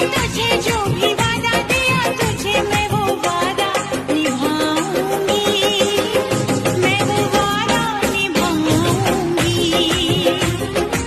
「じまんのに！！」